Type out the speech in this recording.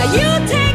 Now you take